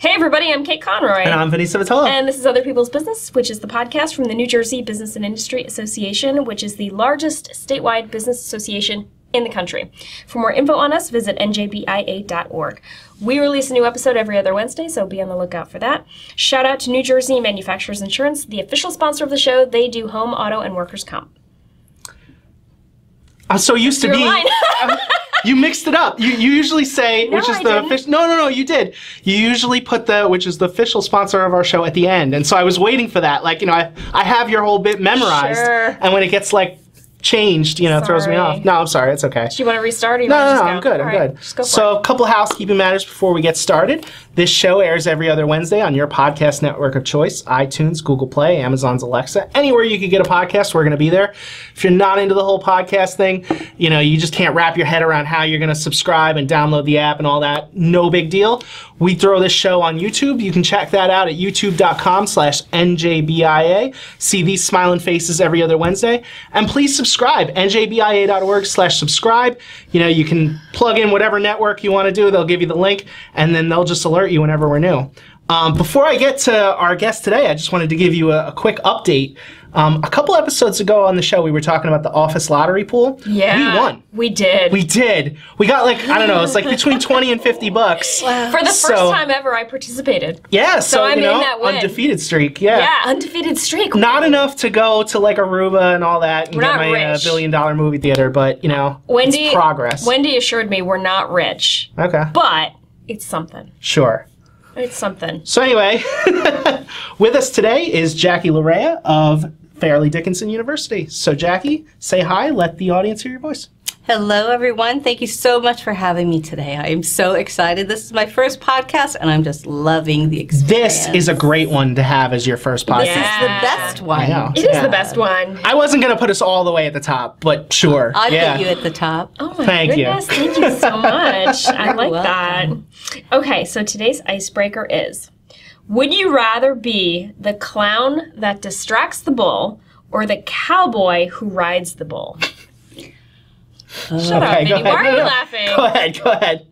Hey, everybody, I'm Kate Conroy. And I'm Vinnie Civitillo. And this is Other People's Business, which is the podcast from the New Jersey Business and Industry Association, which is the largest statewide business association in the country. For more info on us, visit njbia.org. We release a new episode every other Wednesday, so be on the lookout for that. Shout out to New Jersey Manufacturers Insurance, the official sponsor of the show. They do home, auto, and workers' comp. I'm so used to being. you mixed it up. You, you usually say, which is I the official. No, no, no, you did. You usually put the, which is the official sponsor of our show at the end. And so I was waiting for that. Like, you know, I, I have your whole bit memorized. Sure. And when it gets like changed, you know, it throws me off. No, I'm sorry. It's okay. Do you want to restart? Or you No, no, no, just I'm go? good. I'm All right, good. Go so, it. a couple housekeeping matters before we get started. This show airs every other Wednesday on your podcast network of choice iTunes, Google Play, Amazon's Alexa. Anywhere you could get a podcast, we're going to be there. If you're not into the whole podcast thing, you know, you just can't wrap your head around how you're going to subscribe and download the app and all that. No big deal. We throw this show on YouTube. You can check that out at youtube.com slash NJBIA. See these smiling faces every other Wednesday. And please subscribe, njbia.org slash subscribe. You know, you can plug in whatever network you want to do. They'll give you the link, and then they'll just alert you whenever we're new. Um, before I get to our guest today, I just wanted to give you a, a quick update. Um, a couple episodes ago on the show, we were talking about the office lottery pool. Yeah. We won. We did. We did. We got like, I don't know, it's like between 20 and 50 bucks. For the first So- time ever, I participated. Yeah, so, I'm you know, in that win. undefeated streak. Yeah. Yeah, undefeated streak. Not enough to go to like Aruba and all that and We're get my uh, billion dollar movie theater, but you know, Wendy, it's progress. Wendy assured me we're not rich, okay, but it's something. sure. It's something. So anyway, with us today is Jackie Lue Raia of Fairleigh Dickinson University. So Jackie, say hi. Let the audience hear your voice. Hello, everyone. Thank you so much for having me today. I am so excited. This is my first podcast, and I'm just loving the experience. This is a great one to have as your first podcast. This is the best one. I know. It is the best one. I wasn't gonna put us all the way at the top, but sure. I yeah. put you at the top. Oh my Thank you. goodness, thank you so much. I You're like that. Okay, so today's icebreaker is Would you rather be the clown that distracts the bull or the cowboy who rides the bull? Shut up, Okay, go Vinny. ahead. Why are No, you no. laughing? Go ahead. Go ahead.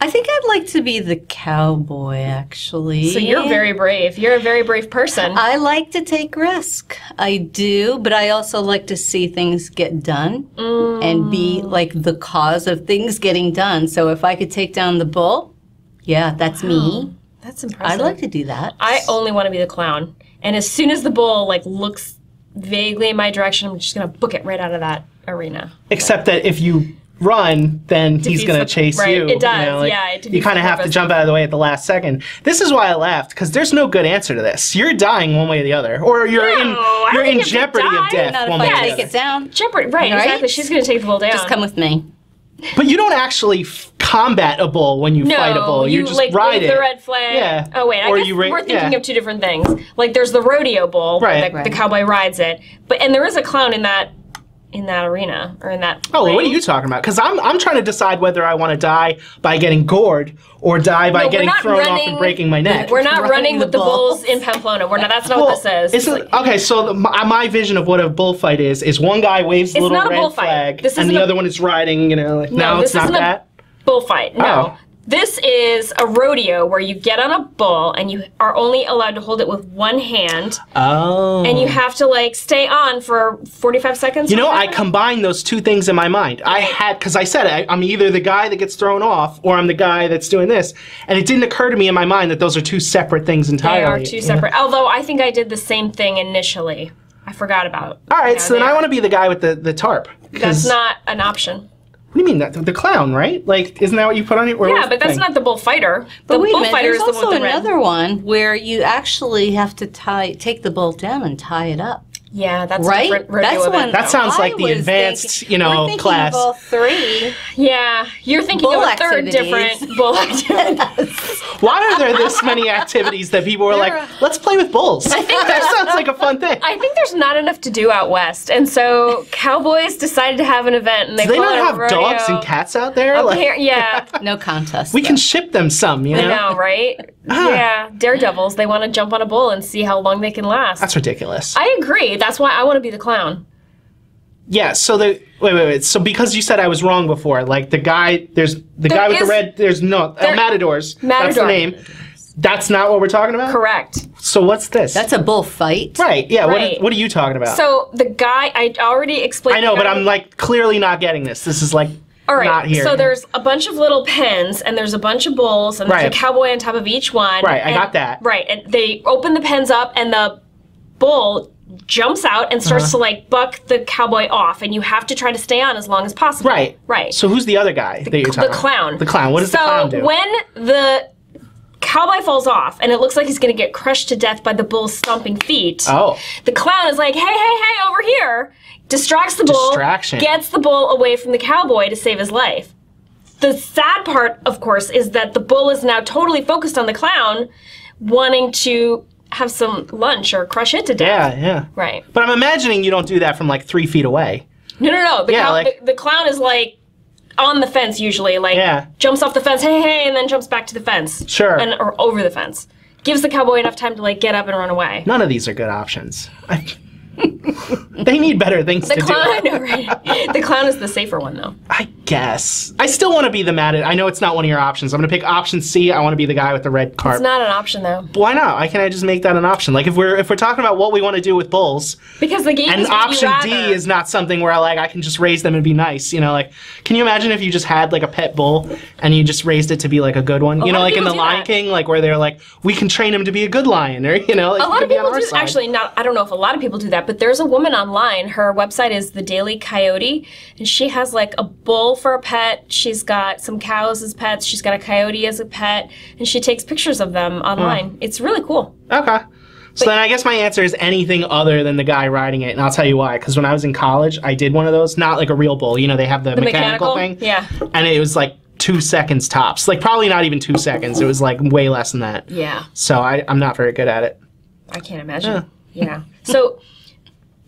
I think I'd like to be the cowboy, actually. So you're very brave. You're a very brave person. I like to take risk. I do, but I also like to see things get done and be mm. like the cause of things getting done. So if I could take down the bull, yeah, that's me. That's impressive. I'd like to do that. I only want to be the clown. And as soon as the bull like looks vaguely in my direction, I'm just gonna book it right out of that arena. Except that if you run, then he's going to chase right, you. it does, you know, like, yeah, it you kind of have to jump out of the way at the last second. This is why I laughed because there's no good answer to this. You're dying one way or the other, or you're No, in you're don't in think you have to jeopardy die. of death if one I way or take it down. Jeopardy, right? Right? Exactly. She's gonna take the bull down. Just come with me. But you don't actually f- combat a bull when you no, fight a bull. You, you just like ride wave it. the red flag. Yeah. Oh wait, I Or guess you ra- we're thinking yeah. of two different things. Like there's the rodeo bull, Right. the, Right. the cowboy rides it, but and there is a clown in that in that arena or in that. Oh, what are you talking about? Because I'm I'm trying to decide whether I want to die by getting gored or die by No, getting not thrown off and breaking my neck. We're not Running running with the bulls bulls. in Pamplona. We're not. That's not Well, what this is. it's a- okay, so the, my, my vision of what a bullfight is is one guy waves the It's little a red flag, This and the a- other one is riding. You know, like, No, no, this it's not isn't a- that. bullfight. No. Oh. This is a rodeo where you get on a bull and you are only allowed to hold it with one hand Oh. and you have to like stay on for 45 seconds. You know, I combined those two things in my mind. I had, because I said I, I'm either the guy that gets thrown off or I'm the guy that's doing this. And it didn't occur to me in my mind that those are two separate things entirely. They are two separate. Although I think I did the same thing initially. I forgot about. All right, you so then they I want to be the guy with the, the tarp. That's not an option. What do you mean? That, the clown, right? Like, isn't that what you put on it? Where Yeah, but that's thing? not the bullfighter. The But wait a minute, bullfighter there's is the one also red. another one where you actually have to tie, take the bull down and tie it up. Yeah, that's Right? rodeo That's event, one. though. That sounds I like the advanced, thinking- you know, we're class. Of all three. Yeah, you're thinking Bull of a third activities. different bull activity. Why are there this many activities that people are like, There let's play with bulls? I think that sounds like a fun thing. I think there's not enough to do out west, and so cowboys decided to have an event, and they Do they call not it a have rodeo. dogs and cats out there? Like, Appar- yeah, No contest. we though. can ship them some, you know? I know, right? Ah. Yeah, daredevils. They want to jump on a bull and see how long they can last. That's ridiculous. I agree. That's why I want to be the clown. yeah, so the wait, wait, wait. So because you said I was wrong before, like the guy, there's the There guy with the red. There's no uh, there- matadors. That's the Matador. name. That's not what we're talking about. Correct. So what's this? That's a bullfight. right. Yeah. Right. What, what are you talking about? So the guy I already explained. I know, but I'm like clearly not getting this. This is like All right. not here. So there's a bunch of little pens, and there's a bunch of bulls, and there's Right. a cowboy on top of each one. Right, I and- got that. Right, and they open the pens up, and the bull jumps out and starts Uh-huh. to like buck the cowboy off, and you have to try to stay on as long as possible. right. Right. So who's the other guy that you're talking the about? clown. The clown. What does so the clown do? when the cowboy falls off, and it looks like he's going to get crushed to death by the bull's stomping feet. oh. The clown is like, hey, hey, hey, over here. Distracts the bull. Distraction. Gets the bull away from the cowboy to save his life. The sad part, of course, is that the bull is now totally focused on the clown, wanting to have some lunch or crush it to death. Yeah. Yeah. Right. But I'm imagining you don't do that from like three feet away. No, no, no. The, Yeah, cow- like- the, the clown is like on the fence usually, like Yeah. jumps off the fence, hey, hey, and then jumps back to the fence. Sure. And or over the fence. Gives the cowboy enough time to like get up and run away. None of these are good options. I- they need better things The to clown, do. right? The clown is the safer one, though. I guess. I still want to be the matador. I know it's not one of your options. I'm going to pick option C. I want to be the guy with the red card. It's not an option, though, Why not? Why can't I just make that an option? Like if we're if we're talking about what we want to do with bulls, because the game and option D is not something where I like I can just raise them and be nice. You know, like can you imagine if you just had like a pet bull and you just raised it to be like a good one? you know, like in the Lion that. King, like where they're like we can train him to be a good lion, or you know, like A lot of people do side. actually not. I don't know if a lot of people do that, but there's a woman online. Her website is the Daily Coyote, and she has like a bull for a pet. She's got some cows as pets. She's got a coyote as a pet, and she takes pictures of them hmm. online. It's really cool. Okay. So then I guess my answer is anything other than the guy riding it, and I'll tell you why. Because when I was in college, I did one of those, not like a real bull. You know, they have the, mechanical, thing. yeah, And it was like two seconds tops. Like probably not even two seconds. It was like way less than that. yeah. So I, I'm not very good at it. I can't imagine. Yeah. So,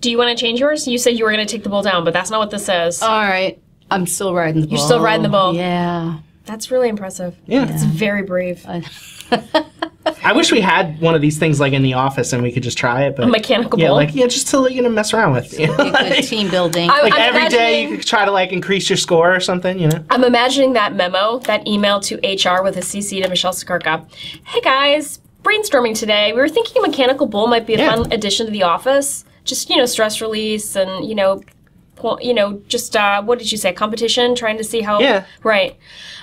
do you want to change yours? You said you were going to take the bull down, but that's not what this says. All right. I'm still riding the bull. You're still riding the bull. Yeah. that's really impressive. Yeah. It's very brave. I wish we had one of these things like in the office and we could just try it. But A mechanical yeah, bull. like yeah, just to you know mess around with. You know? Good like team building. I- like I'm every day you could try to like increase your score or something. You know. I'm imagining that memo, that email to HR with a CC to Michelle Skarka. Hey guys, brainstorming today. We were thinking a mechanical bull might be a Yeah. fun addition to the office. Just you know, stress release and you know, po- you know, just uh, what did you say? Competition, trying to see how. Yeah. Right.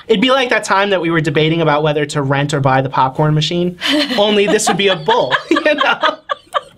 It'd be like that time that we were debating about whether to rent or buy the popcorn machine. Only this would be a bull. you know.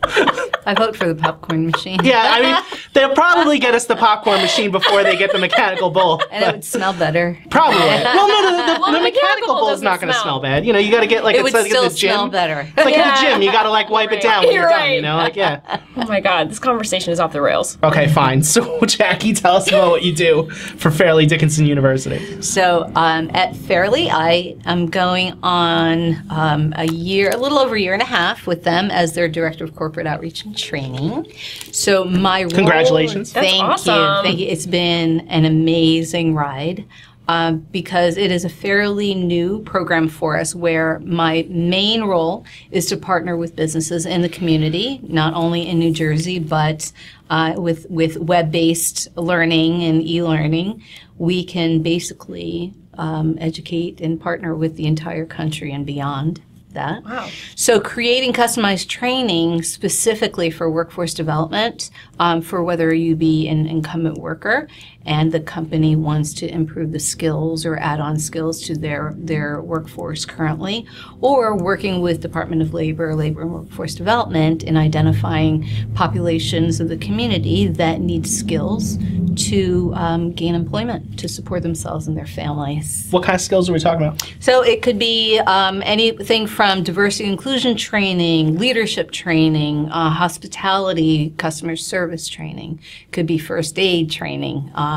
I vote for the popcorn machine. Yeah, I mean, they'll probably get us the popcorn machine before they get the mechanical bowl. And it would smell better. Probably. Well, no, no, the, the, Well, the the mechanical mechanical bull is doesn't going to smell. smell bad. You know, you got to get like It it's would like still at the gym. smell better. It's like at the gym, you got to like wipe it down when You're you're done. right. You know, like yeah. Oh my God, this conversation is off the rails. Okay, fine. So Jackie, tell us about what you do for Fairleigh Dickinson University. So um, at Fairleigh, I am going on um, a year, a little over a year and a half with them as their director of corporate outreach and training. So my role- Congratulations. That's thank awesome. you, thank you. It's been an amazing ride. Um, because it is a fairly new program for us where my main role is to partner with businesses in the community, not only in New Jersey, but uh, with, with web based learning and e learning. We can basically um, educate and partner with the entire country and beyond that. Wow. So, creating customized training specifically for workforce development, um, for whether you be an incumbent worker and the company wants to improve the skills or add on skills to their, their workforce currently, or working with Department of Labor, Labor and Workforce Development in identifying populations of the community that need skills to um, gain employment to support themselves and their families. What kind of skills are we talking about? So it could be um, anything from diversity inclusion training, leadership training, uh, hospitality, customer service training. Could be first aid training. Um,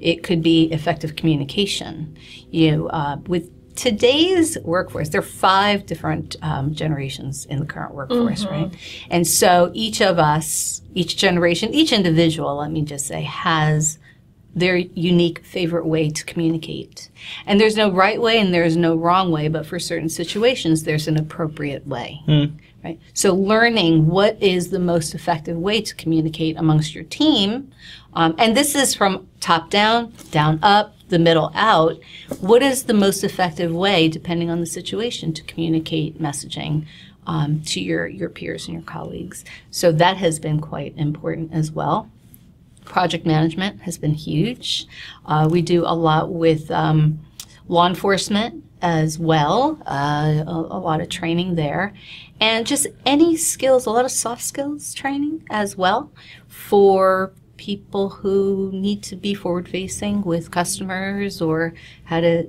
it could be effective communication. You uh, with today's workforce, there are five different um, generations in the current workforce, right? And so each of us, each generation, each individual, let me just say, has their unique favorite way to communicate. And there's no right way and there's no wrong way, but for certain situations, there's an appropriate way. Right? So, learning what is the most effective way to communicate amongst your team, um, and this is from top down, down up, the middle out, what is the most effective way, depending on the situation, to communicate messaging um, to your, your peers and your colleagues? So that has been quite important as well. Project management has been huge. Uh, we do a lot with um, law enforcement as well, uh, a, a lot of training there. And just any skills, a lot of soft skills training as well for people who need to be forward facing with customers or how to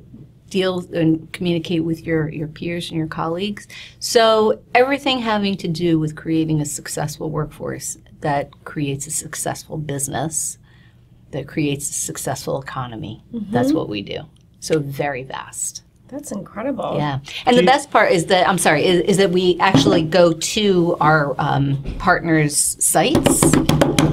deal and communicate with your, your peers and your colleagues. So everything having to do with creating a successful workforce that creates a successful business, that creates a successful economy. That's mm-hmm. what we do. So very vast. That's incredible. Yeah. And the best part is that, I'm sorry, is, is that we actually go to our um, partners' sites.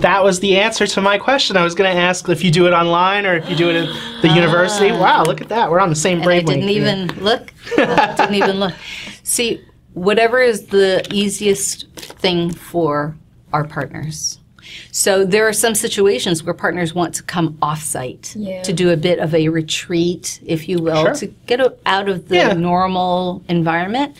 That was the answer to my question. I was going to ask if you do it online or if you do it at the university. Wow, look at that. We're on the same. And I didn't here. even look. I didn't even look. See, whatever is the easiest thing for our partners. So there are some situations where partners want to come off-site Yeah. to do a bit of a retreat, if you will, Sure. to get out of the Yeah. normal environment,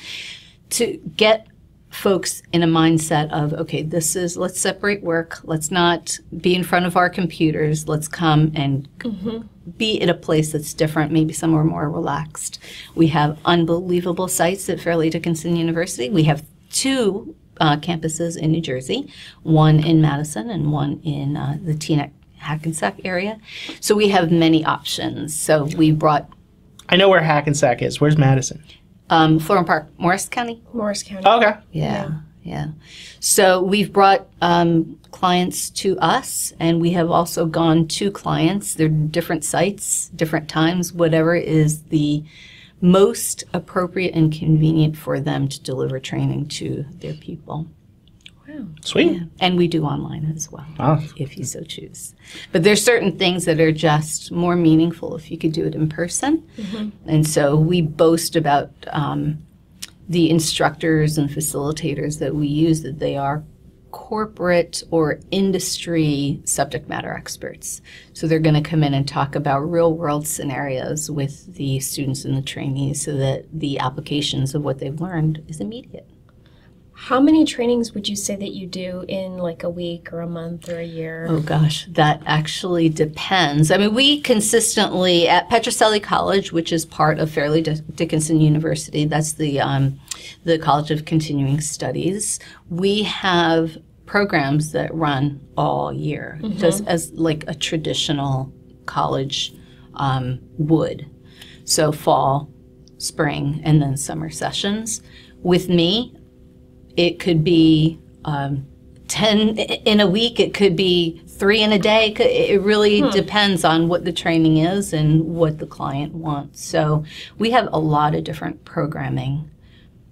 to get folks in a mindset of okay, this is let's separate work. Let's not be in front of our computers. Let's come and mm-hmm. be at a place that's different, maybe somewhere more relaxed. We have unbelievable sites at Fairleigh Dickinson University. We have two uh, campuses in New Jersey, one in Madison and one in uh, the Teaneck Hackensack area. So we have many options. So we brought I know where Hackensack is. Where's Madison? um, Florham Park, Morris County. Morris County. Okay. Yeah, yeah. So we've brought um, clients to us, and we have also gone to clients. They're different sites, different times, whatever is the most appropriate and convenient for them to deliver training to their people. Wow. Sweet. And we do online as well, Wow. if you so choose. But there's certain things that are just more meaningful if you could do it in person. And so we boast about um, the instructors and facilitators that we use that they are corporate or industry subject matter experts. So they're going to come in and talk about real world scenarios with the students and the trainees so that the applications of what they've learned is immediate. How many trainings would you say that you do in like a week or a month or a year? Oh gosh, that actually depends. I mean, we consistently at Petrocelli College, which is part of Fairleigh Dickinson University, that's the um, the College of Continuing Studies. We have programs that run all year, just as like a traditional college um, would. So fall, spring, and then summer sessions. With me, it could be um, 10 in a week it could be three in a day. It really depends on what the training is and what the client wants. So we have a lot of different programming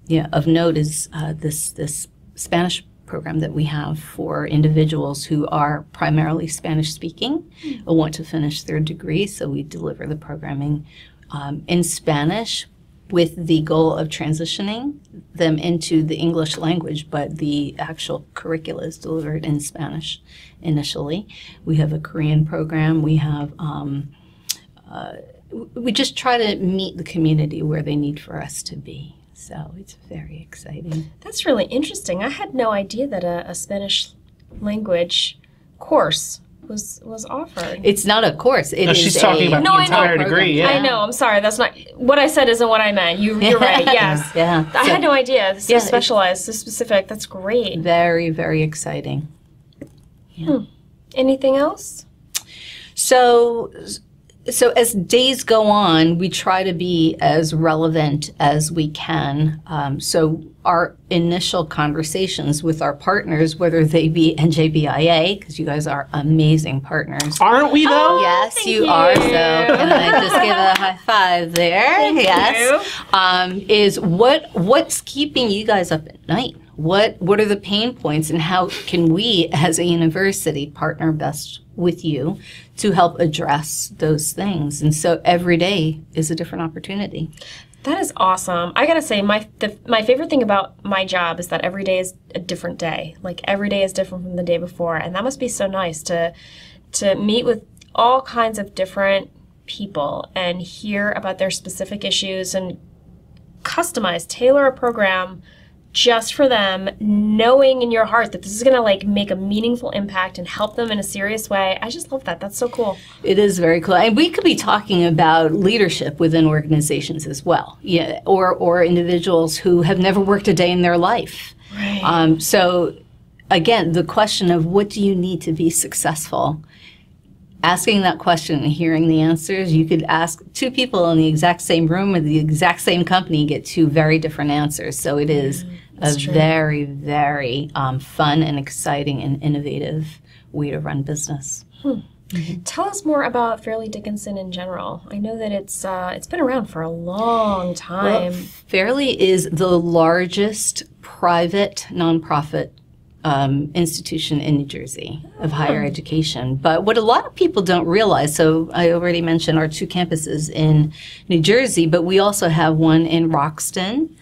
yeah of note is uh, this this spanish program that we have for individuals who are primarily spanish speaking or want to finish their degree. So we deliver the programming um, in spanish with the goal of transitioning them into the English language, but the actual curricula is delivered in Spanish initially. We have a Korean program. We have, um, uh, we just try to meet the community where they need for us to be. So it's very exciting. That's really interesting. I had no idea that a, a Spanish language course was was offered. It's not a course. It is No, she's talking a- about No, the I know. entire degree. Yeah. I know. I'm sorry. That's not what I said. Isn't what I meant. You, you're right. Yes. Yeah. I So had no idea. This Yeah, is specialized, this specific. That's great. very, very exciting. Anything else? So, so as days go on, we try to be as relevant as we can. Um, so our initial conversations with our partners, whether they be NJBIA, because you guys are amazing partners. Aren't we though? Yes, you, you. are. So, and I just gave a high five there. yes, um, is what what's keeping you guys up at night? What what are the pain points, and how can we, as a university, partner best with you to help address those things? And so every day is a different opportunity. That is awesome. I gotta say, my the, my favorite thing about my job is that every day is a different day. Like every day is different from the day before, and that must be so nice to to meet with all kinds of different people and hear about their specific issues and customize, tailor a program just for them, knowing in your heart that this is going to like make a meaningful impact and help them in a serious way. I just love that. That's so cool. It is very cool. And we could be talking about leadership within organizations as well. Yeah, or or individuals who have never worked a day in their life. Right. Um, so again, the question of what do you need to be successful? Asking that question and hearing the answers, you could ask two people in the exact same room with the exact same company get two very different answers. So it is a true. very, very um, fun and exciting and innovative way to run business. Tell us more about Fairleigh Dickinson in general. I know that it's uh, it's been around for a long Well, time. Fairleigh is the largest private nonprofit um, institution in New Jersey of higher education. But what a lot of people don't realize, so I already mentioned our two campuses in New Jersey, but we also have one in Wroxton,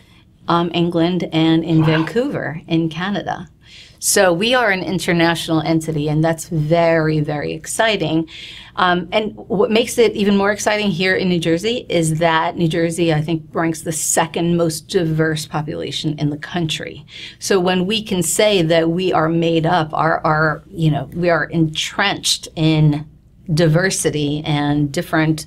um, England, and in Vancouver in Canada. So we are an international entity, and that's very, very exciting. Um, and what makes it even more exciting here in New Jersey is that New Jersey, I think, ranks the second most diverse population in the country. So when we can say that we are made up, our, our you know, we are entrenched in diversity and different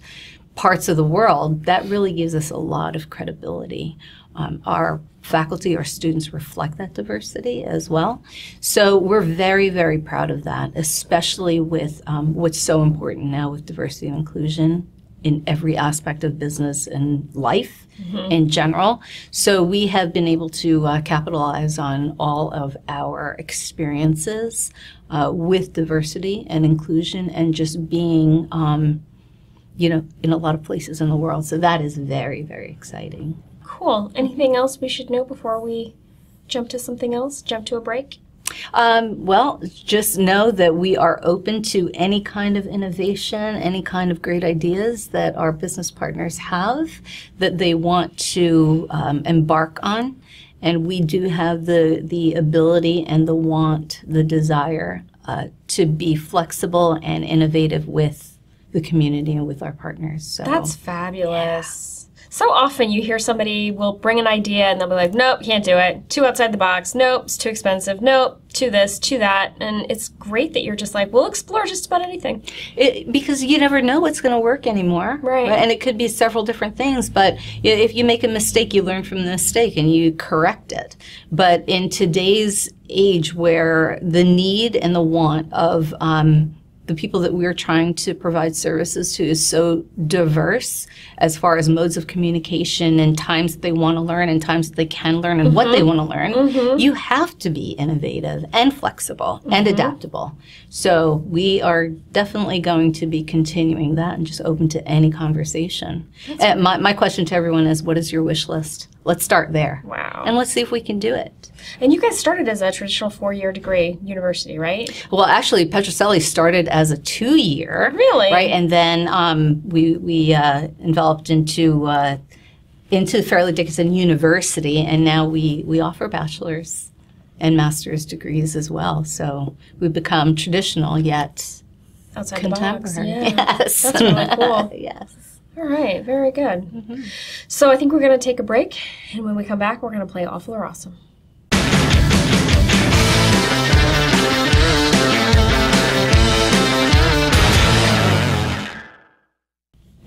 parts of the world, that really gives us a lot of credibility. Um, our faculty, our students reflect that diversity as well. So we're very, very proud of that, especially with um, what's so important now with diversity and inclusion in every aspect of business and life in general. So we have been able to uh, capitalize on all of our experiences uh, with diversity and inclusion and just being, um, you know, in a lot of places in the world. So that is very, very exciting. Cool. Anything else we should know before we jump to something else? Jump to a break? Um, well, just know that we are open to any kind of innovation, any kind of great ideas that our business partners have that they want to um, embark on. And we do have the, the ability and the want, the desire uh, to be flexible and innovative with the community and with our partners. So That's fabulous. So often you hear somebody will bring an idea and they'll be like, nope, can't do it. Too outside the box. Nope, it's too expensive. Nope, to this, to that. And it's great that you're just like, we'll explore just about anything. It, because you never know what's going to work anymore. Right. And it could be several different things. But if you make a mistake, you learn from the mistake and you correct it. But in today's age where the need and the want of um, the people that we're trying to provide services to is so diverse as far as modes of communication and times that they want to learn and times that they can learn and what they mm-hmm. want to learn, mm-hmm. you have to be innovative and flexible and mm-hmm. adaptable. So we are definitely going to be continuing that and just open to any conversation. Uh, my, my question to everyone is what is your wish list? Let's start there. Wow. And let's see if we can do it. And you guys started as a traditional four year degree university, right? Well, actually, Petrocelli started as a two-year, Really? right? And then um, we we uh, enveloped into uh, into Fairleigh Dickinson University, and now we we offer bachelor's and master's degrees as well. So we've become traditional yet Outside the box. Yeah. Yes, That's really cool. yes. All right, very good. Mm-hmm. So I think we're going to take a break. And when we come back, we're going to play Awful or Awesome.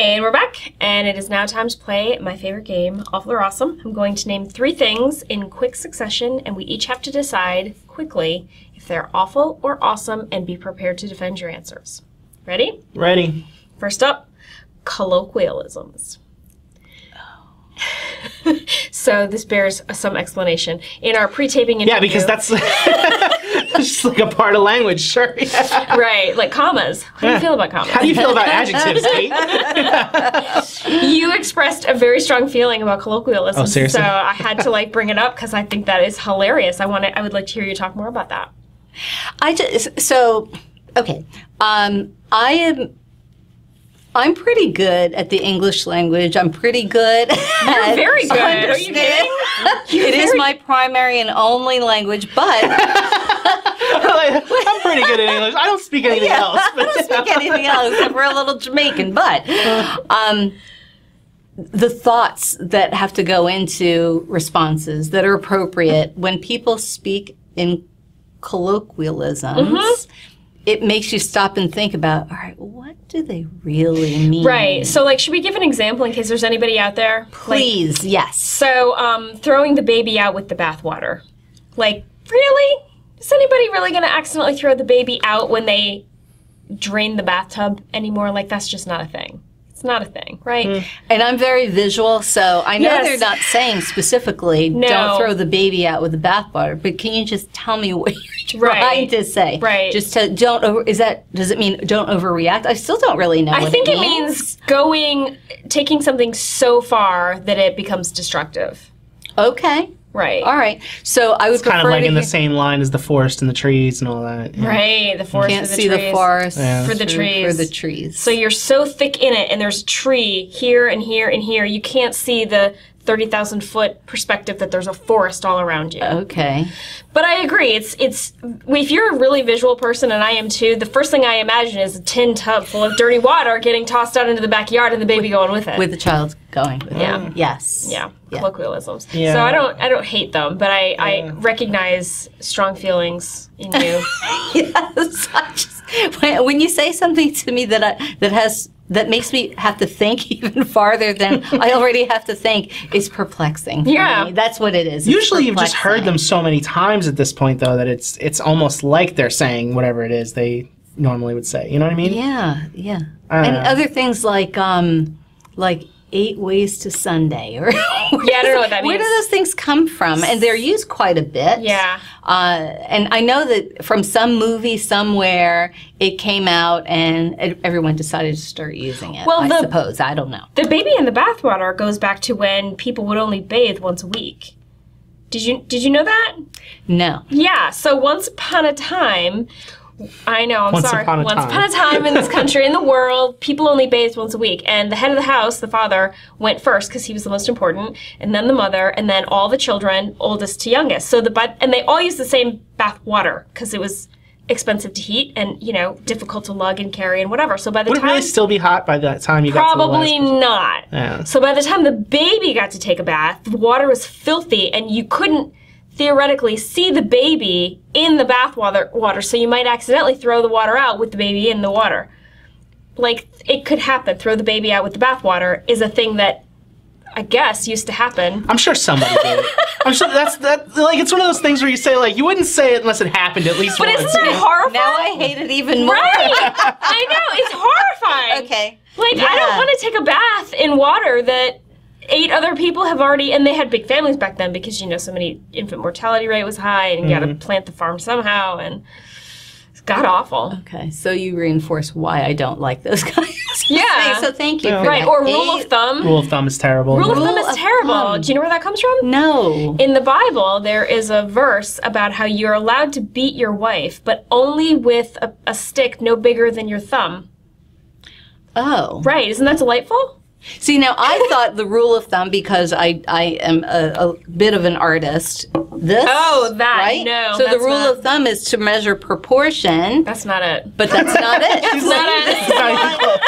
And we're back, and it is now time to play my favorite game, Awful or Awesome. I'm going to name three things in quick succession, and we each have to decide quickly if they're awful or awesome and be prepared to defend your answers. Ready? Ready? First up, colloquialisms. so this bears some explanation. In our pre-taping interview, Yeah, because that's just like a part of language. Sure. Yeah. right, like commas. How do you feel about commas? How do you feel about adjectives, Kate? you expressed a very strong feeling about colloquialisms. Oh, seriously? So I had to like bring it up because I think that is hilarious. I want to, I would like to hear you talk more about that. I just so okay. Um, I am. I'm pretty good at the English language. I'm pretty good. You're very good. Are you kidding? It is my primary and only language, but I'm pretty good at English. I don't speak anything else. I don't speak anything else except for a little Jamaican. But um, the thoughts that have to go into responses that are appropriate when people speak in colloquialisms, it makes you stop and think about, all right, what do they really mean? Right. So, like, should we give an example in case there's anybody out there? Like, Please, yes. so, um, throwing the baby out with the bathwater. Like, really? Is anybody really going to accidentally throw the baby out when they drain the bathtub anymore? Like, that's just not a thing. It's not a thing, right? Mm. And I'm very visual, so I know Yes. they're not saying specifically No. don't throw the baby out with the bathwater, but can you just tell me what you're Right. trying to say? Right. Just to don't over is that does it mean don't overreact? I still don't really know I what think it it means. means going, taking something so far that it becomes destructive. Okay. Right. All right. So I would kind of like to in the same line as the forest and the trees and all that. yeah. Right. The forest You can't for the see trees. the forest Yeah. For the trees. For the trees. So you're so thick in it, and there's a tree here and here and here. You can't see the 30,000 foot perspective that there's a forest all around you. okay. But I agree. It's it's if you're a really visual person, and I am too. The first thing I imagine is a tin tub full of dirty water getting tossed out into the backyard, and the baby going with it. With the child going with Yeah. it. Yes. yeah, Yeah. colloquialisms. Yeah. So I don't I don't hate them, but I I recognize strong feelings in you. yes. I just, when, when you say something to me that I, that has that makes me have to think even farther than I already have to think is perplexing. Yeah. me. that's what it is. It's Usually, you've just heard them so many times at this point, though, that it's it's almost like they're saying whatever it is they normally would say. You know what I mean? Yeah, yeah, and know. other things like um, like eight ways to Sunday, or Yeah, I don't know what that means. Where do those things come from? And they're used quite a bit. Yeah. Uh, and I know that from some movie somewhere it came out, and everyone decided to start using it. Well, I the- suppose I don't know. The baby in the bathwater goes back to when people would only bathe once a week. Did you did you know that? No. Yeah. So once upon a time, I know. I'm Once sorry. upon a once time. upon a time in this country, in the world, people only bathed once a week, and the head of the house, the father, went first because he was the most important, and then the mother, and then all the children, oldest to youngest. So the but and they all used the same bath water because it was expensive to heat and you know difficult to lug and carry and whatever. So by the Would it really still be hot by the time you got to the Probably not. Yeah. So by the time the baby got to take a bath, the water was filthy and you couldn't theoretically see the baby in the bath water, water so you might accidentally throw the water out with the baby in the water. Like it could happen. Throw the baby out with the bath water is a thing that I guess used to happen. I'm sure somebody did. I'm sure that's that. Like it's one of those things where you say like you wouldn't say it unless it happened at least But once. isn't you that know? horrifying? Now I hate it even more. Right? I know, it's horrifying. Okay. Like, I don't want to take a bath in water that eight other people have already, and they had big families back then because, you know, so many infant mortality rate was high, and you got to mm-hmm. plant the farm somehow, and it's god awful. Okay, so you reinforce why I don't like those guys. Yeah. so thank you. Yeah. For Right, that. or rule Eight- of thumb. Rule of thumb is terrible. Rule of thumb is of terrible. thumb. Do you know where that comes from? No. In the Bible, there is a verse about how you're allowed to beat your wife, but only with a, a stick no bigger than your thumb. Oh. Right, isn't that delightful? See, now I thought the rule of thumb because I I am a, a bit of an artist. This. Oh, that, right? no, So the rule not- of thumb is to measure proportion, That's not it. but that's not it. That's not it. Not even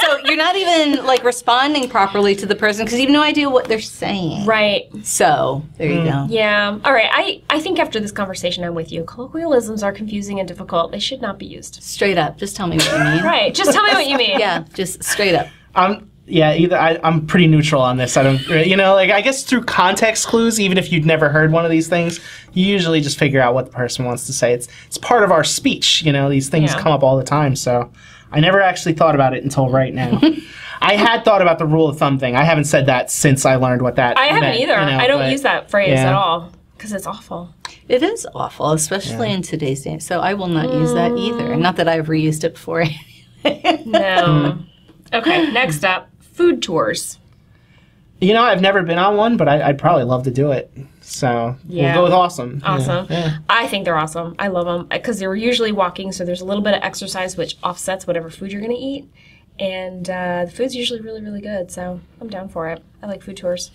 so you're not even like responding properly to the person because you have no idea what they're saying. Right. So there you hmm. go. Yeah. All right. I, I think after this conversation, I'm with you. Colloquialisms are confusing and difficult. They should not be used. Straight up, just tell me what you mean. Right. Just tell me what you mean. Yeah, just straight up. I'm yeah. Either I, I'm pretty neutral on this. I don't. You know, like I guess through context clues, even if you'd never heard one of these things, you usually just figure out what the person wants to say. It's it's part of our speech. You know, these things Yeah. come up all the time. So I never actually thought about it until right now. I had thought about the rule of thumb thing. I haven't said that since I learned what that. I haven't meant, either. you know, I don't but- use that phrase yeah. at all because it's awful. It is awful, especially in today's day. So I will not use that either. Mm. Not that I've reused it before. No. Hmm. okay. Next up, food tours. You know, I've never been on one, but I, I'd probably love to do it. So Yeah. we'll go with awesome. Yeah, Awesome. Yeah. I think they're awesome. I love them because they're usually walking, so there's a little bit of exercise which offsets whatever food you're going to eat. And uh, the food's usually really, really good, so I'm down for it. I like food tours.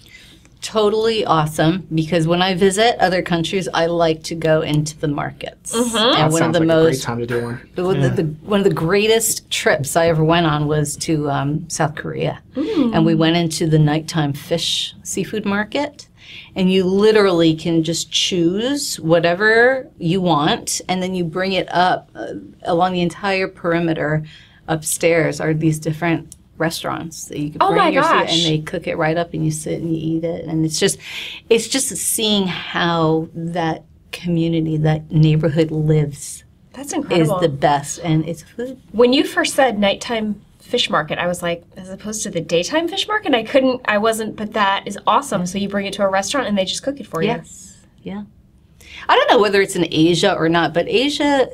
Totally awesome because when I visit other countries, I like to go into the markets. And That one of sounds the like a great time to do one. the, the, the, one of the greatest trips I ever went on was to um, South Korea. And we went into the nighttime fish seafood market. And you literally can just choose whatever you want, and then you bring it up uh, along the entire perimeter. Upstairs are these different restaurants that you can Oh bring my your food, gosh. and they cook it right up, and you sit and you eat it, and it's just, it's just seeing how that community, that neighborhood lives That's incredible is the best, and it's food. when you first said nighttime fish market, I was like, as opposed to the daytime fish market, I couldn't, I wasn't, but that is awesome. So you bring it to a restaurant and they just cook it for you. Yes. Yeah. I don't know whether it's in Asia or not, but Asia,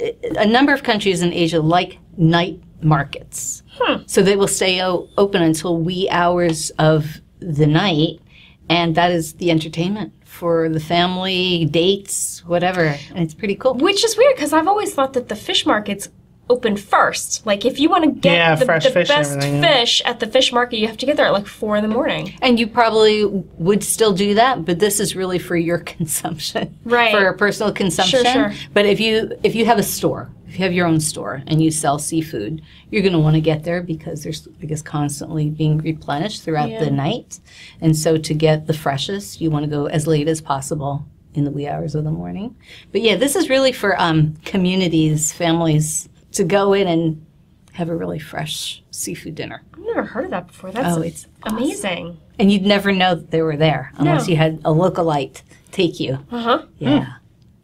uh, a number of countries in Asia like night markets. Hmm. So they will stay o- open until wee hours of the night, and that is the entertainment for the family, dates, whatever. And it's pretty cool. Which is weird because I've always thought that the fish markets open first. Like if you want to get Yeah, the, fresh the fish best yeah. fish at the fish market, you have to get there at like four in the morning. And you probably would still do that, but this is really for your consumption, Right. For personal consumption. sure. But if you if you have a store, if you have your own store and you sell seafood, you're going to want to get there because there's I guess constantly being replenished throughout Yeah. the night, and so to get the freshest, you want to go as late as possible in the wee hours of the morning. But yeah, this is really for um, communities, families to go in and have a really fresh seafood dinner. I've never heard of that before. That's Oh, it's amazing. and you'd never know that they were there unless No. you had a lookalike take you. Uh huh. Yeah.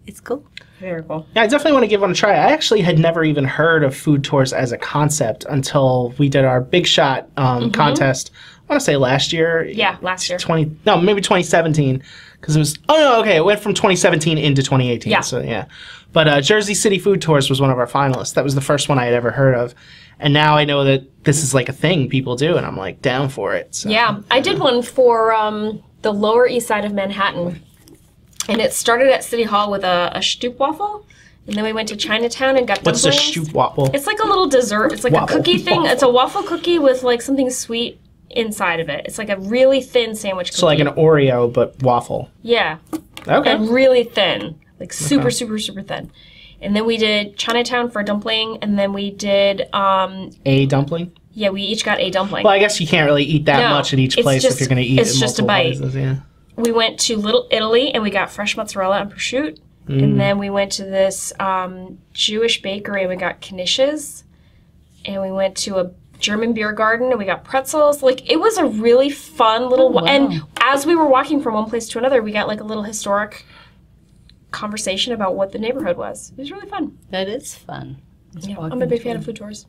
It's cool. Very cool. Yeah, I definitely want to give one a try. I actually had never even heard of food tours as a concept until we did our big shot um, contest. I want to say last year. Mm-hmm. Yeah, last year. 20 no maybe 2017 because it was oh no okay it went from 2017 into 2018 Yeah. so yeah but uh, jersey city food tours was one of our finalists that was the first one i had ever heard of and now i know that this is like a thing people do and i'm like down for it so. Yeah, I did one for um, the Lower East Side of Manhattan, and it started at City Hall with a, a stroopwafel, and then we went to Chinatown and got what's dumplings. shoot waffle It's like a little dessert. It's like Waffle. a cookie thing. It's a waffle cookie with like something sweet inside of it. It's like a really thin sandwich cookie. so like an oreo but waffle yeah, okay and really thin, like super, super, super thin. And then we did Chinatown for a dumpling, and then we did um, a dumpling yeah, we each got a dumpling. well i guess you can't really eat that No, much at each place just- if you're going to eat it's just a bite. places, yeah we went to Little Italy and we got fresh mozzarella and prosciutto. Mm. And then we went to this um, Jewish bakery and we got knishes. And we went to a German beer garden and we got pretzels. Like it was a really fun little. wa- wow. And as we were walking from one place to another, we got like a little historic conversation about what the neighborhood was. It was really fun. That is fun. Yeah, I'm a big fan of food tours.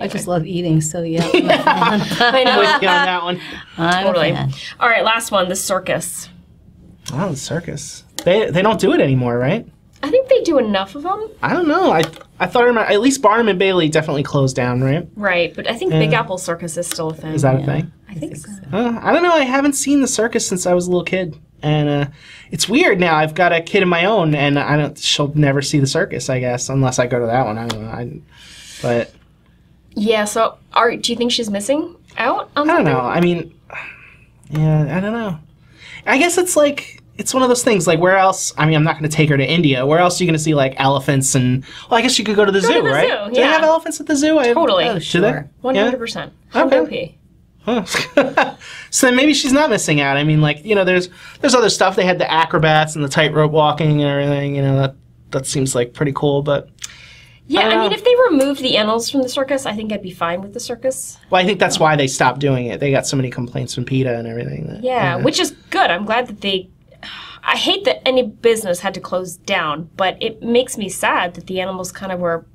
I just love eating, so yeah. I know. with you on that one I'm Totally. a fan. All right, last one. The circus. oh the circus they they don't do it anymore right I think they do enough of them. I don't know. I I thought I remember, at least Barnum and Bailey definitely closed down, right? Right, but I think Big Apple Circus is still a thing. Is that a thing? I think so. Uh, I don't know. I haven't seen the circus since I was a little kid, and uh, it's weird now. I've got a kid of my own, and I don't. She'll never see the circus, I guess, unless I go to that one. I don't know. I, but Yeah, so are do you think she's missing out on I don't something? know. I mean, yeah, I don't know. I guess it's like it's one of those things. Like where else? I mean, I'm not going to take her to India. Where else are you going to see like elephants and? Well, I guess you could go to the to zoo, the right? zoo, Do they have elephants at the zoo? I, Totally. Oh, Do sure. they? Hundred percent. Okay. Huh. so then maybe she's not missing out. I mean, like you know, there's there's other stuff. They had the acrobats and the tightrope walking and everything. You know, that that seems like pretty cool. But Yeah, I I, mean, know. if they removed the animals from the circus, I think I'd be fine with the circus. well, I think that's why they stopped doing it. They got so many complaints from PETA and everything. That, Yeah, which is good. I'm glad that they. I hate that any business had to close down, but it makes me sad that the animals kind of were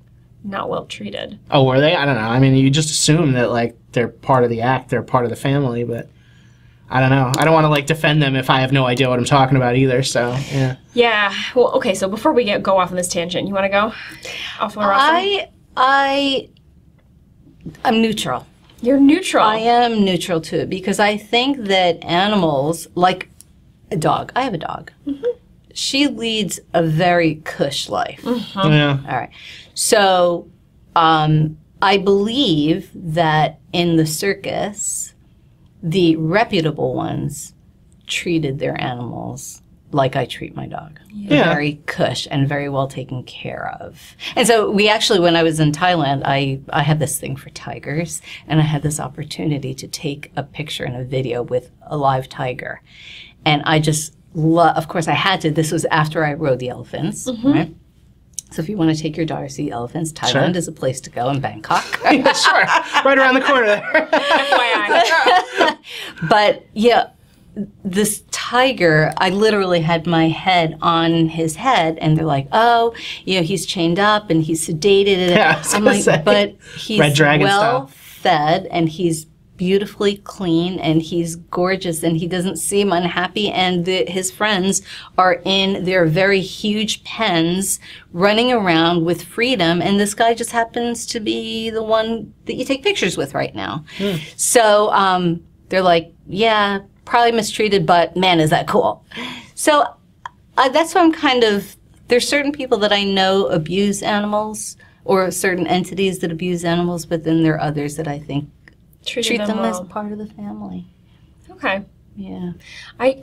not well treated. Oh, were they? I don't know. I mean, you just assume that like they're part of the act, they're part of the family, but I don't know. I don't want to like defend them if I have no idea what I'm talking about either. So yeah. Yeah. Well, okay. So before we get go off on this tangent, you want to go off on a I I I'm neutral. You're neutral. I am neutral to it because I think that animals, like a dog, I have a dog. She leads a very cush life. Yeah. All right. So um, I believe that in the circus, the reputable ones treated their animals like I treat my dog. Yeah. Very cush and very well taken care of. And so we actually, when I was in Thailand, I, I had this thing for tigers and I had this opportunity to take a picture and a video with a live tiger. And I just love, of course I had to, this was after I rode the elephants, mm-hmm. right? So if you want to take your daughter to see elephants, Thailand Sure. is a place to go in Bangkok. Yeah, sure. right around the corner there. But yeah, this tiger, I literally had my head on his head, and they're like, "Oh, you know, he's chained up and he's sedated." Yeah, I'm like, say. but he's well style. fed and he's beautifully clean and he's gorgeous and he doesn't seem unhappy. And the, his friends are in their very huge pens running around with freedom. And this guy just happens to be the one that you take pictures with right now. Hmm. so um, they're like yeah probably mistreated but man is that cool. So uh, that's why i'm kind of there's certain people that i know abuse animals or certain entities that abuse animals but then there are others that i think Treated treat them, as well. part of the family. Okay. Yeah. I,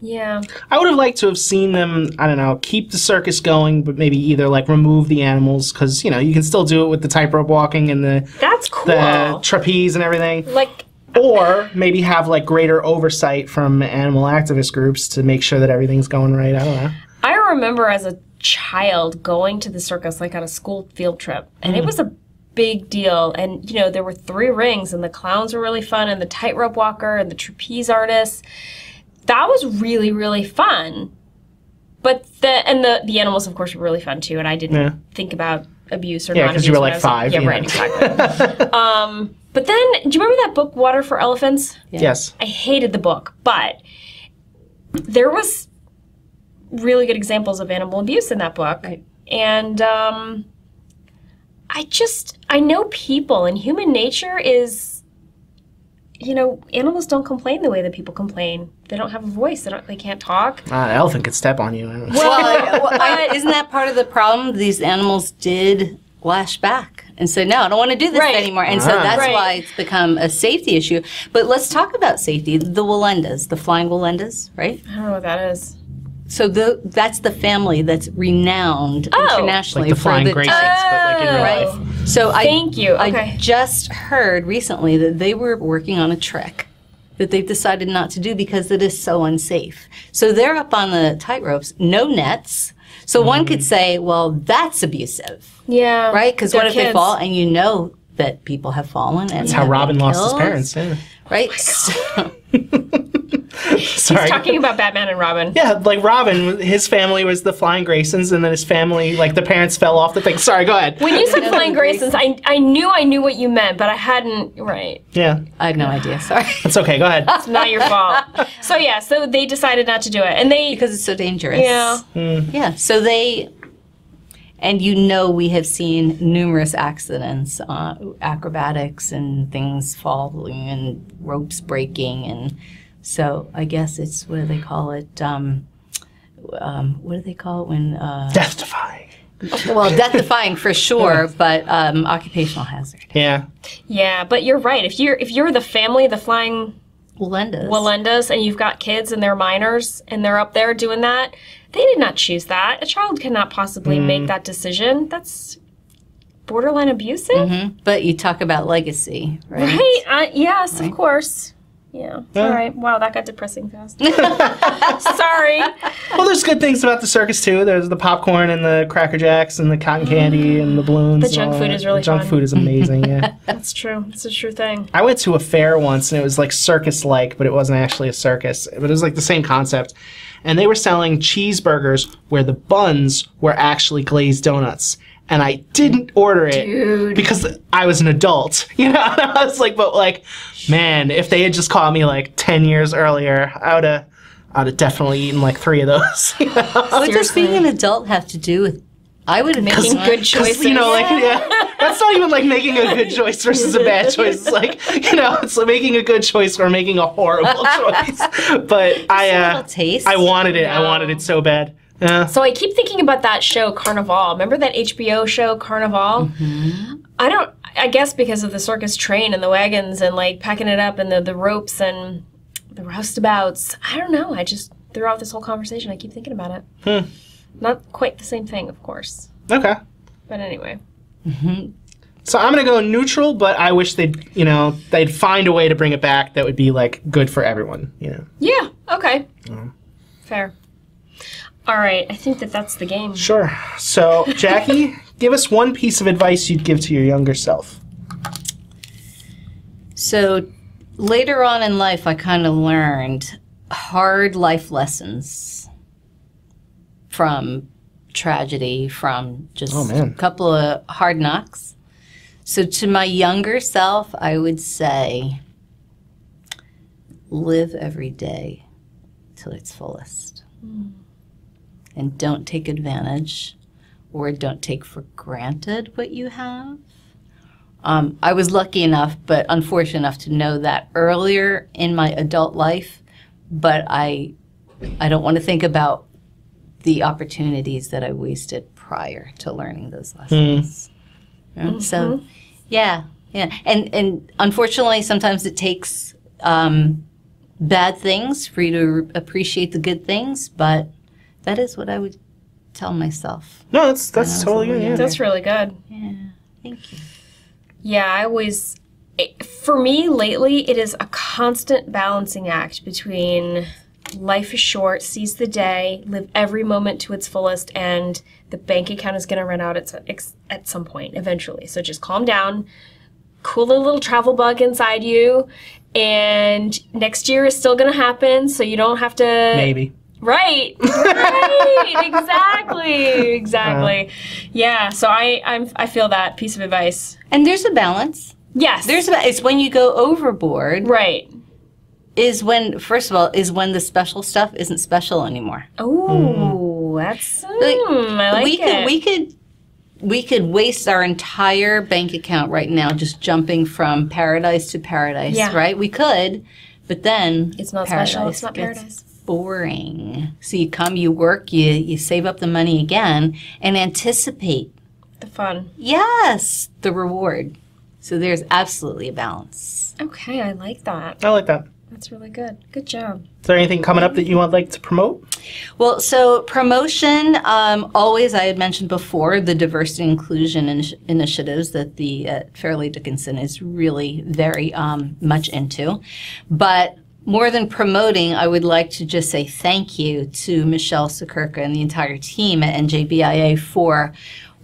yeah. I would have liked to have seen them, I don't know, keep the circus going, but maybe either like remove the animals because, you know, you can still do it with the tightrope walking and the, That's cool. the trapeze and everything. like, Or maybe have like greater oversight from animal activist groups to make sure that everything's going right. I don't know. I remember as a child going to the circus like on a school field trip, and it mm. was a big deal. And you know, there were three rings, and the clowns were really fun, and the tightrope walker, and the trapeze artist. That was really really fun. But the and the the animals, of course, were really fun too. And I didn't Yeah. think about abuse or Yeah, not 'cause abuse you were like I was five, Yeah, right, exactly. um, but then, do you remember that book, Water for Elephants? Yes. I hated the book, but there was really good examples of animal abuse in that book. Right. And um, I just I know people and human nature is you know, animals don't complain the way that people complain. They don't have a voice. They don't they can't talk. Uh, an elephant could step on you. I know. Well, I- well, I- isn't that part of the problem? These animals did lash back and say, "No, I don't want to do this Right. anymore." And so Ah. that's Right. why it's become a safety issue. But let's talk about safety. The Wallendas, the flying Wallendas, right? I don't know what that is. So the, that's the family that's renowned Oh. internationally like the for flying the Graysons, but like in real Right. life. So I Thank you. I just heard recently that they were working on a trick that they've decided not to do because it is so unsafe. So they're up on the tightropes, no nets. So one could mm-hmm. say, well, that's abusive, Yeah. right? Because what if they fall and you know that people have fallen and That's how Robin lost his parents. Yeah. right? Oh so- Sorry. Talking about Batman and Robin. yeah, like Robin, his family was the Flying Graysons, and then his family, like the parents fell off the thing. Sorry, go ahead. When you said Flying Graysons, I, I knew I knew what you meant, but I hadn't. Right. Yeah, I had no idea. Sorry, it's okay. Go ahead. It's not your fault. So yeah, so they decided not to do it, and they because it's so dangerous. yeah. Yeah, so they, and you know, we have seen numerous accidents, uh, acrobatics and things falling and ropes breaking. And so I guess it's, what do they call it? Um, um, what do they call it when, uh, Death defying. well, death defying for sure, but um, occupational hazard. Yeah. Yeah, but you're right. If you're if you're the family the flying Wallendas. Wallendas and you've got kids and they're minors and they're up there doing that, they did not choose that. A child cannot possibly make that decision. That's borderline abusive, Mhm. But you talk about legacy, right? right? Uh, yes, of course. Yeah. All right. Wow, that got depressing fast. Sorry. Well, there's good things about the circus too. There's the popcorn and the Cracker Jacks and the cotton candy mm. and the balloons. The junk food is really The junk fun. food is amazing. Yeah. That's true. It's a true thing. I went to a fair once and it was like circus like, but it wasn't actually a circus. But it was like the same concept. And they were selling cheeseburgers where the buns were actually glazed donuts. And I didn't order it because I was an adult. You know, I was like, but like, man, if they had just caught me like 10 years earlier, I would have. I'd have definitely eaten like three of those. You know? What does being an adult have to do with? I would have Making good choices. You know, like yeah, that's not even like making a good choice versus a bad choice. It's like you know, it's like making a good choice or making a horrible choice. But I uh, taste. I wanted it. I wanted it so bad. Yeah. So I keep thinking about that show Carnival. Remember that HBO show Carnival? I don't. I guess because of the circus train and the wagons and like packing it up and the, the ropes and the roustabouts. I don't know. I just throughout this whole conversation, I keep thinking about it. Hmm. Not quite the same thing, of course. Okay. But anyway. So I'm gonna go neutral, but I wish they'd, you know, they'd find a way to bring it back that would be like good for everyone. You know. Yeah. Okay. Fair. All right. I think that that's the game. Sure. So Jackie, give us one piece of advice you'd give to your younger self. So later on in life, I kind of learned hard life lessons from tragedy, from just Oh, man. a couple of hard knocks. So to my younger self, I would say live every day till its fullest. Hmm. And don't take advantage or don't take for granted what you have. Um, I was lucky enough, but unfortunate enough to know that earlier in my adult life. But I, I don't want to think about the opportunities that I wasted prior to learning those lessons. Yeah, So, yeah, yeah, and and unfortunately, sometimes it takes um, bad things for you to appreciate the good things. But that is what I would tell myself. No, that's that's totally that's good. Yeah. That's really good. Yeah, thank you. Yeah, I always. it- For me, lately, it is a constant balancing act between life is short, seize the day, live every moment to its fullest, and the bank account is going to run out at, at some point eventually. So just calm down, cool a little travel bug inside you, and next year is still going to happen, so you don't have to. Maybe. Right, right, exactly, exactly. yeah, so I I'm, I feel that piece of advice. And there's a balance. Yes, There's a, it's when you go overboard right. is when first of all is when the special stuff isn't special anymore. Oh, that's mm, I like we it. could we could we could waste our entire bank account right now just jumping from paradise to paradise, Yeah. right? We could, but then it's not paradise special. It's not paradise. Boring. So you come, you work, you you save up the money again and anticipate The fun. yes, the reward. So there's absolutely a balance. Okay, I like that. I like that. That's really good. Good job. Is there anything coming up that you would like to promote? Well, so promotion, um, always, I had mentioned before, the diversity and inclusion initi- initiatives that the uh, Fairleigh Dickinson is really very um, much into. But more than promoting, I would like to just say thank you to Michelle Sakirka and the entire team at NJBIA for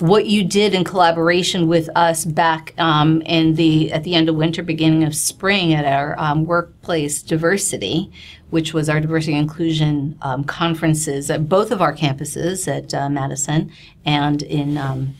what you did in collaboration with us back um, in the at the end of winter, beginning of spring at our um, workplace diversity, which was our diversity inclusion um, conferences at both of our campuses at uh, Madison and in um,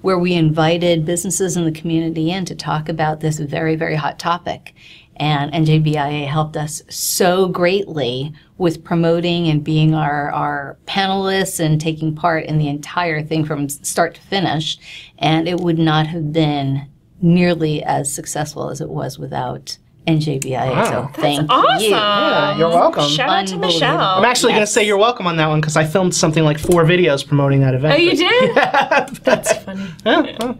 where we invited businesses in the community in to talk about this very very hot topic. And NJBIA helped us so greatly with promoting and being our, our panelists and taking part in the entire thing from start to finish. And it would not have been nearly as successful as it was without NJBIA. Wow. So That's thank awesome. you. Yeah, you're welcome. Shout out to Michelle. I'm actually going to say you're welcome on that one because I filmed something like four videos promoting that event. oh, you did? Yeah. That's funny. Yeah, well,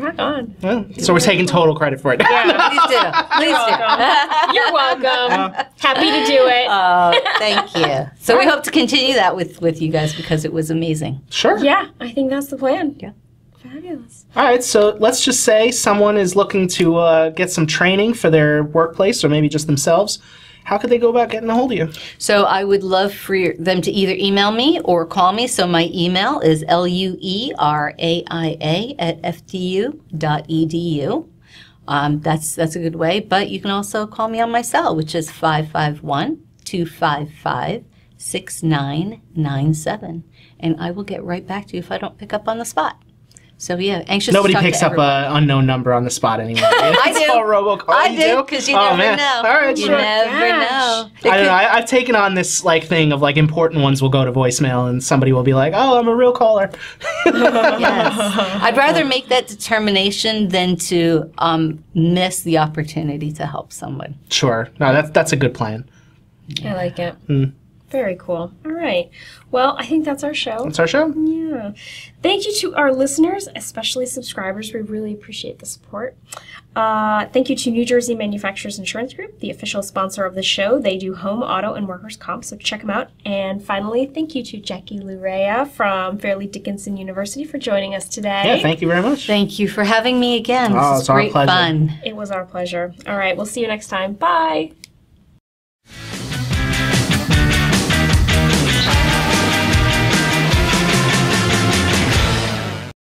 Rock on. yeah. So we're taking total credit for it. Yeah. Please do. Please do. You're welcome. Happy to do it. Oh, thank you. So we hope to continue that with, with you guys because it was amazing. Sure. yeah, I think that's the plan. Yeah. Fabulous. All right, so let's just say someone is looking to uh, get some training for their workplace or maybe just themselves. How could they go about getting a hold of you? So I would love for them to either email me or call me. So my email is l-u-e-r-a-i-a at fdu.edu. Um, that's, that's a good way. But you can also call me on my cell, which is 551-255-6997. And I will get right back to you if I don't pick up on the spot. So yeah, anxious Nobody to talk picks to up everyone. an unknown number on the spot anymore. I do. all robocall. I You do, because you Oh, never man. know. All right, you sure. never Gosh. know. I don't know. I, I've taken on this like thing of like important ones will go to voicemail and somebody will be like, "Oh, I'm a real caller." Yes. I'd rather make that determination than to um, miss the opportunity to help someone. Sure. No, that's that's a good plan. I like it. Very cool. All right. Well, I think that's our show. That's our show. Yeah. Thank you to our listeners, especially subscribers. We really appreciate the support. Uh, thank you to New Jersey Manufacturers Insurance Group, the official sponsor of the show. They do home, auto, and workers' comp, so check them out. And finally, thank you to Jackie Lue Raia from Fairleigh Dickinson University for joining us today. Yeah, thank you very much. Thank you for having me again. Oh, this is it's our great pleasure. fun. it was our pleasure. All right, we'll see you next time. Bye.